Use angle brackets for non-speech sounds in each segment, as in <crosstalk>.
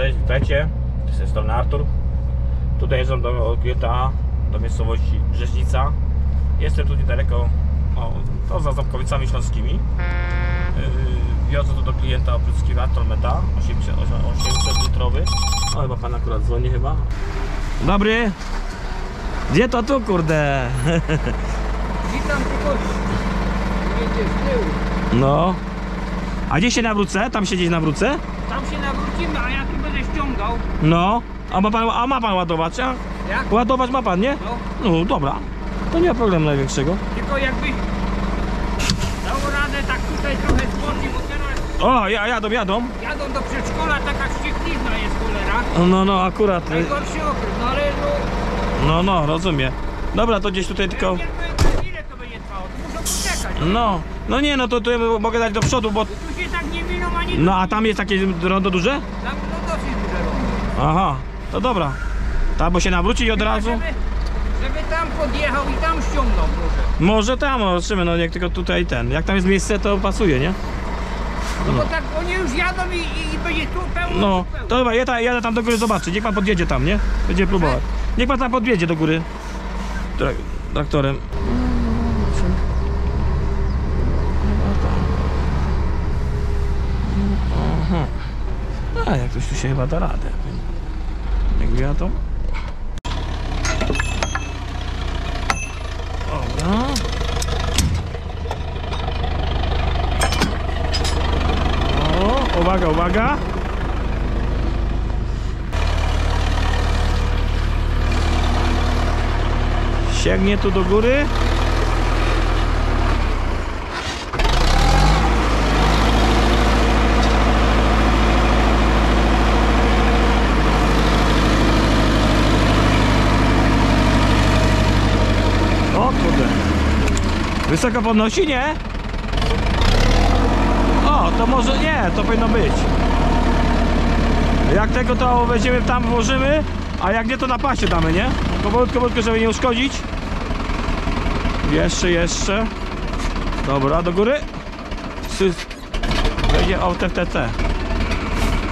Cześć, witajcie. Z tej strony Artur. Tutaj jeżdżam do GTA, do miejscowości Brzeźnica. Jestem tu niedaleko, o, to za Ząbkowicami Śląskimi. Yy, wiozę tu do klienta opryskiwator Meta 800, 800 litrowy. O, chyba pan akurat dzwoni chyba. Dobry. Gdzie to tu, kurde? Witam tylko jedzie z tyłu. No. A gdzie się nawrócę? Tam się gdzieś nawrócę? Tam się nawrócimy, a ja tu będę ściągał. No. A ma pan, a ma pan ładować, a? Jak? Ładować ma pan, nie? No, No dobra. To nie ma problemu największego. tylko jakby dał radę tak tutaj trochę zboczyć, bo teraz O, ja, jadą, jadą. jadą do przedszkola, taka wścieklizna jest cholera. No, no, akurat. Najgorszy okres, no ale no... No, no, rozumiem. Dobra, to gdzieś tutaj tylko... Ile to będzie trwało, to muszę poczekać. No, no nie, no to tu ja mogę dać do przodu, bo... Tu się tak nie. No, a tam jest takie rondo duże? Tam no dosyć duże robią. Aha, to dobra. Tak, bo się nawrócić od razu? Żeby, żeby tam podjechał i tam ściągnął może. Może tam, no, zobaczymy, no jak tylko tutaj ten. Jak tam jest miejsce, to pasuje, nie? No bo tak oni już jadą i, i, i będzie tu pełno. No, pełno. to dobra, jadę, jadę tam do góry zobaczyć. Niech pan podjedzie tam, nie? Będzie próbować. Niech pan tam podjedzie do góry. Trak traktorem. Aha. A, jak ktoś tu się chyba da radę. Jak ja to... Dobra. O, uwaga, uwaga. Sięgnie tu do góry. O kurde. Wysoko podnosi, nie? O, to może nie, to powinno być. Jak tego to weźmiemy tam, włożymy, a jak nie to na pasie damy, nie? Powolutku, powolutku, żeby nie uszkodzić. Jeszcze, jeszcze. Dobra, do góry. Wejdzie o TFTC.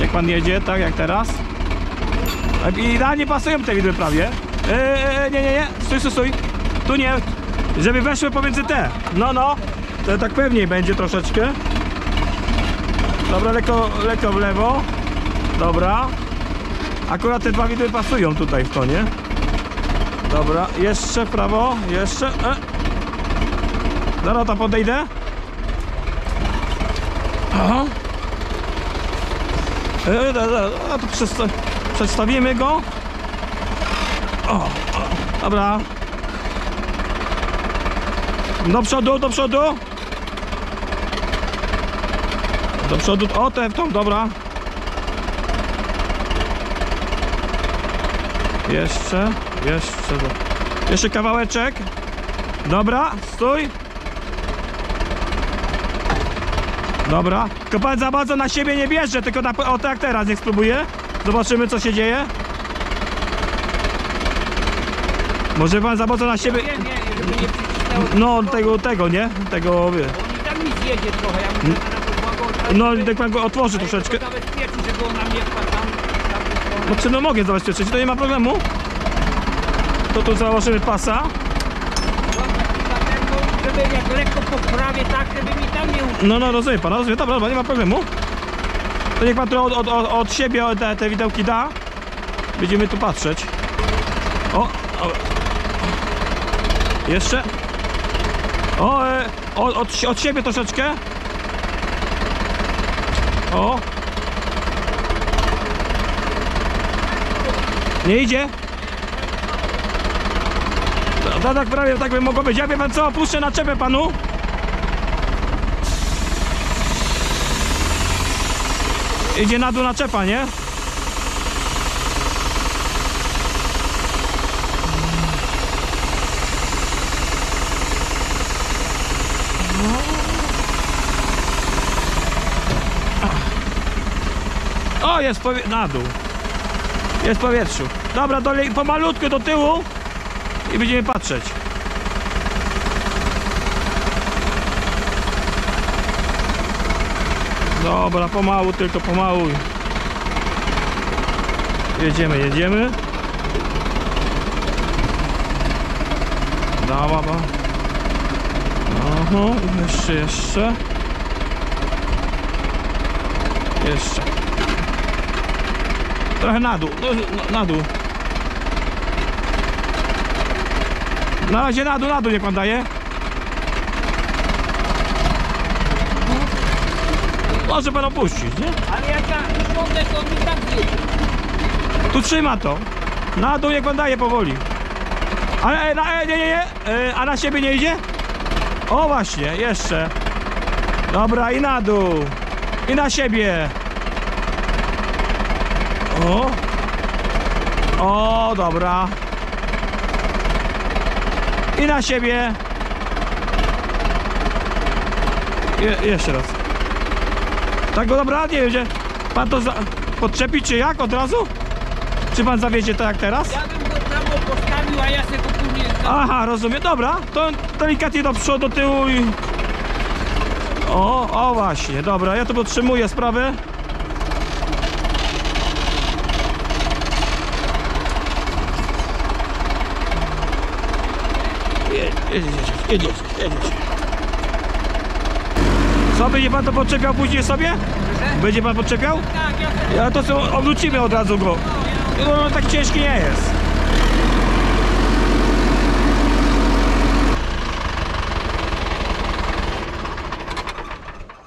Jak pan jedzie, tak jak teraz. I idealnie pasują te widły prawie. Eee, nie, nie, nie. Stój, stój, stój. Tu nie. Żeby weszły pomiędzy te. No, no. To tak pewniej będzie troszeczkę. Dobra, lekko, lekko w lewo. Dobra. Akurat te dwa widły pasują tutaj w to, nie? Dobra, jeszcze w prawo, jeszcze. E. Zaraz tam podejdę. Aha. E, da, da, a tu przedsta przedstawimy go. O, o, dobra. Do przodu, do przodu. Do przodu, o te w tą, dobra. Jeszcze, jeszcze, jeszcze kawałeczek. Dobra, stój. Dobra, tylko pan za bardzo na siebie nie bierze, tylko na, o tak teraz, niech spróbuję. Zobaczymy co się dzieje. Może pan za bardzo na siebie... Nie, nie, żeby nie No, tego, tego, nie? Tego, wie. On i tak mi zjedzie trochę, ja muszę na podłogę No, i tak pan go otworzy troszeczkę. Zabezpieczyć, żeby on nam nie wpadł tam. tam No czy no mogę zabezpieczyć, to nie ma problemu. To tu założymy pasa. Żeby jak lekko poprawię tak, żeby mi tam nie uszło. No, no, rozumiem pana, rozumiem, dobra, dobra, nie ma problemu. To niech pan trochę od, od, od, od siebie te, te widełki da. Będziemy tu patrzeć. O, o. Jeszcze. O, e, od, od, siebie troszeczkę. O. Nie idzie? No, tak prawie tak by mogło być. Ja wie pan co, opuszczę naczepę panu. Idzie na dół naczepa, nie? Jest powie... na dół. Jest w powietrzu. Dobra, dolej pomalutku do tyłu i będziemy patrzeć. Dobra, pomału, tylko pomału. jedziemy, jedziemy. Dała, ba. Aha, jeszcze, jeszcze. Jeszcze. Trochę na dół, no, no, na dół. Na razie na dół, na dół niech pan daje. Może pan opuścić, nie? Ale jak ja to mi tak. Tu trzyma to. Na dół niech pan daje powoli. Ale e, na, e, nie, nie, nie. E, a na siebie nie idzie? O właśnie, jeszcze. Dobra, i na dół. I na siebie. O. O, dobra. I na siebie. Je, jeszcze raz. Tak, go dobra, nie będzie. Pan to za, podczepi czy jak od razu? Czy pan zawiedzie to jak teraz? Ja bym go tam postawił, a ja sobie go później... Aha, rozumiem. Dobra, to delikatnie do przodu, do tyłu i... O, o właśnie, dobra, ja to podtrzymuję sprawę. Je- Jedziecie, jedziecie, jedziecie. Co, będzie pan to podczepiał później sobie? Będzie pan podczepiał? Tak, ja sobie... To co, obrócimy od razu go. No, no tak ciężki nie jest.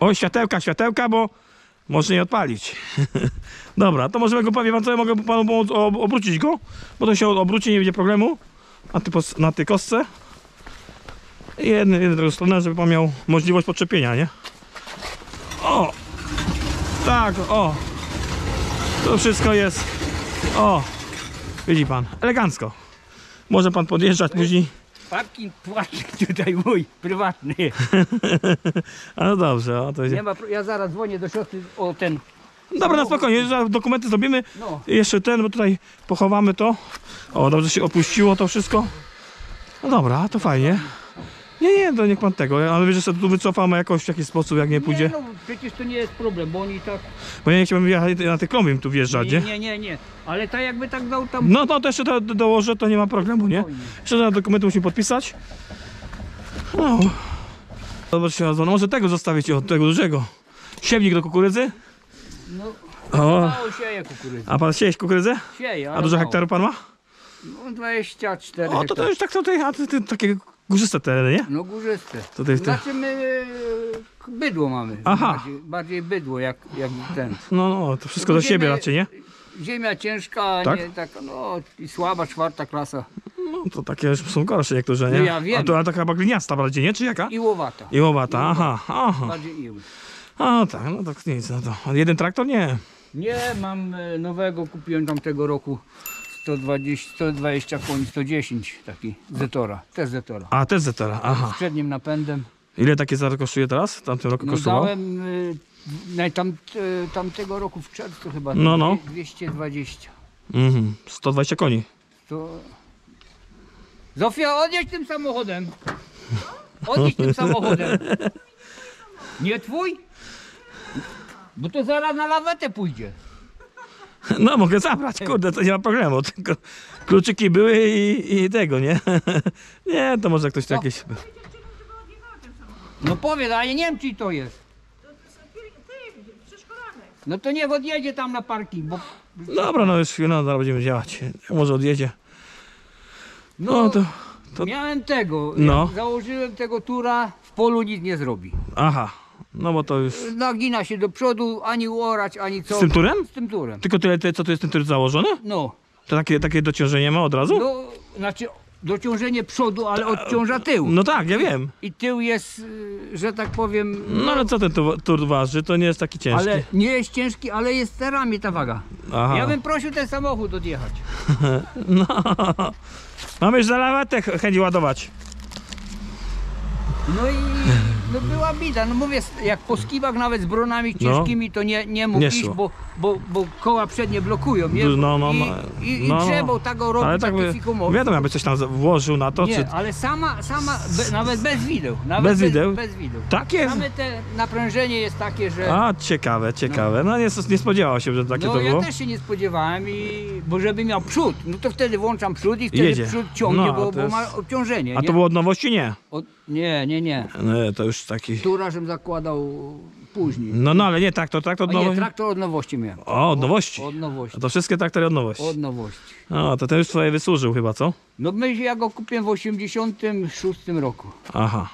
O, światełka, światełka, bo może nie odpalić. <laughs> Dobra, to możemy go, powie pan co, ja mogę panu pomóc ob- obrócić go, bo to się obróci, nie będzie problemu ty, na tej kostce. Jeden drugą stronę, żeby pan miał możliwość podczepienia, nie? O! Tak, o! To wszystko jest. O! Widzi pan, elegancko. Może pan podjeżdżać później. Parking płatny tutaj mój, prywatny. A <laughs> no dobrze, o to Nie jest. ma, pro- ja zaraz dzwonię do siostry o ten... Dobra, na spokojnie, zaraz dokumenty zrobimy. No. Jeszcze ten, bo tutaj pochowamy to. O, dobrze się opuściło to wszystko. No dobra, to fajnie. Nie, nie, to niech pan tego, ale wiesz, że sobie tu wycofamy jakoś w jakiś sposób, jak nie pójdzie. Nie, no przecież to nie jest problem, bo oni tak... Bo ja nie chciałbym jechać na tych klombim tu wjeżdżać, Nie, nie? nie, nie, nie. Ale tak jakby tak dał tam... No, no to jeszcze to do- dołożę, to nie ma problemu, nie? Jeszcze na dokumenty musimy podpisać. No. Zobaczcie, no może tego zostawić od tego dużego. Siewnik do kukurydzy. No, O, mało sieje kukurydzy. a pan sieje kukurydzę? Sieje, A dużo mało. hektarów pan ma? No 24 O, to to już tak tutaj, a to, to, takie górzyste tereny, nie? No górzyste. Tutaj tym. Znaczy my e, bydło mamy. Aha. Bardziej, bardziej bydło jak, jak ten. No, no, to wszystko do siebie raczej, nie? Ziemia ciężka, Tak? nie taka, no i słaba, czwarta klasa. No, to takie już są gorsze niektóre, nie? No ja wiem. A to, a to chyba gliniasta bardziej, nie? Czy jaka? I łowata. I łowata, aha, aha. Bardziej ił. A tak, no to nic, no to. Jeden traktor? Nie. Nie, mam e, nowego, kupiłem tamtego roku 120, 120 koni, 110 taki Zetora, też Zetora. A, też Zetera, aha. Z przednim napędem. Ile takie za kosztuje teraz? W tamtym roku No kosztowało? dałem y, no, tam, y, tamtego roku w czerwcu chyba No, no. 220. Mhm, 120 koni. To... Zofia, odjedź tym samochodem. Odjedź tym <laughs> samochodem. Nie twój? Bo to zaraz na lawetę pójdzie. No mogę zabrać, kurde, to nie ma problemu. Tylko kluczyki były i, i tego, nie? <laughs> Nie, to może ktoś tu Co? jakieś... No powiedz, a ja nie wiem czy to jest. No to niech odjedzie tam na parking, bo Dobra, no już chwilę, no, zaraz będziemy działać. Może odjedzie. no, No to... to... miałem tego. No. Założyłem tego tura, w polu nic nie zrobi. Aha, no bo to już... Nagina się do przodu, ani orać, ani co. Z tym turem? Z tym turem. Tylko tyle, tyle co to jest ten tyr założony? No, To takie, takie dociążenie ma od razu? no, znaczy dociążenie przodu, ale odciąża tył. No tak, ja wiem. I tył jest, y, że tak powiem, No ale co ten tu- tur waży? To nie jest taki ciężki. ale nie jest ciężki, ale jest sterami ta waga. Aha. Ja bym prosił ten samochód odjechać. <laughs> No. Mamy już za lawetę ch- chęć ładować. No i no była bida, no mówię, jak po skiwach nawet z bronami No. ciężkimi to nie, nie mógł Nie iść, szło. bo, bo, bo koła przednie blokują, nie? No, no, I, no. i, i No, no. trzeba tego robić Ale tak by, wiadomo, jakby coś tam włożył na to, Nie, czy... ale sama, sama be, nawet bez wideł. Nawet Bez wideł? Bez wideł. Tak jest? Same te naprężenie jest takie, że... A, ciekawe, ciekawe. No nie, nie spodziewał się, że takie no to ja było. też się nie spodziewałem, i, bo żeby miał przód, no to wtedy włączam przód i wtedy Jedzie. przód ciągnie, No, bo, to bo jest- ma obciążenie. A nie? to było od nowości? Nie. Od, nie, nie, nie. Nie, to już taki... Tura, żem zakładał później. No, no, ale nie traktor, traktor A od nie, nowości. traktor od nowości miałem. O, od nowości. Od nowości. A to wszystkie traktory od nowości. Od nowości. O, to ten już twoje wysłużył chyba, co? No my, ja go kupiłem w 86 roku. Aha.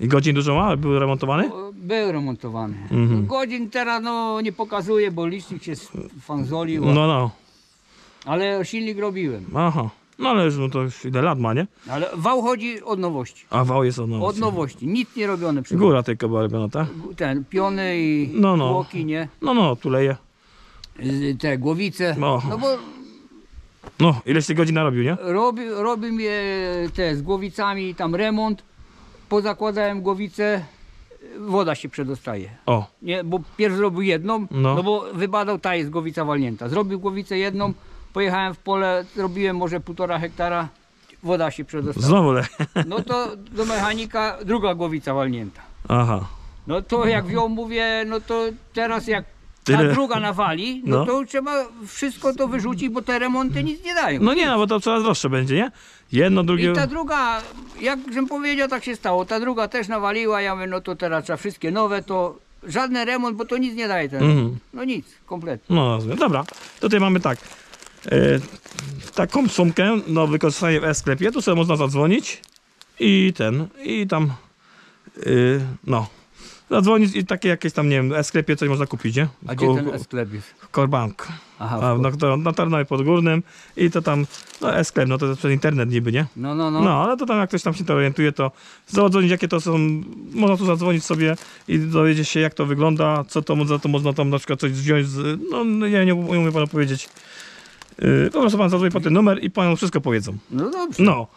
I godzin dużo ma? Był remontowany? O, Był remontowany. Mhm. No, godzin teraz no, nie pokazuje, bo licznik się fanzolił, No, no. ale silnik robiłem. Aha. No ale już, no to już ile lat ma, nie? Ale wał chodzi od nowości. A wał jest od nowości. Od nowości. Nic nie robione przy Góra tylko była robiona, tak? Ten, piony i No, no. tłoki, nie? No, no, tu leje. Te głowice. No. No bo No, ileś ty godzin narobił, nie? robi, robi mnie te z głowicami tam remont. Pozakładałem głowicę, woda się przedostaje. O, Nie, bo pierw zrobił jedną, No. no, bo wybadał, ta jest głowica walnięta. Zrobił głowicę jedną, pojechałem w pole, zrobiłem może półtora hektara, woda się przedostała. znowu le. <laughs> No to do mechanika druga głowica walnięta. Aha. No to jak ją mówię, no to teraz jak Tyle. ta druga nawali, no, No. to trzeba wszystko to wyrzucić, bo te remonty nic nie dają. No nie, no bo to coraz droższe będzie, nie? Jedno, drugie... I ta druga, jak żem powiedział, tak się stało. Ta druga też nawaliła, ja mówię, no to teraz trzeba wszystkie nowe, to żaden remont, bo to nic nie daje ten Mhm. No nic, kompletnie. No, rozumiem. Dobra, tutaj mamy tak. E, taką sumkę do wykorzystania w e-sklepie. Tu sobie można zadzwonić i ten, i tam, e, no. Zadzwonić i takie jakieś tam, nie wiem, w e-sklepie coś można kupić, nie? A gdzie ten ko- sklep jest? Korbank. Aha, A, na, to, na Tarnowie Podgórnym i to tam, no e-sklep, no to jest przez internet niby, nie? no, no, no. No, ale to tam jak ktoś tam się to orientuje, to zadzwonić jakie to są, można tu zadzwonić sobie i dowiedzieć się jak to wygląda, co to, za to można tam na przykład coś wziąć z, no nie, nie umiem panu powiedzieć. Yy, po prostu pan zadzwoni po ten numer i panu wszystko powiedzą. No dobrze. No.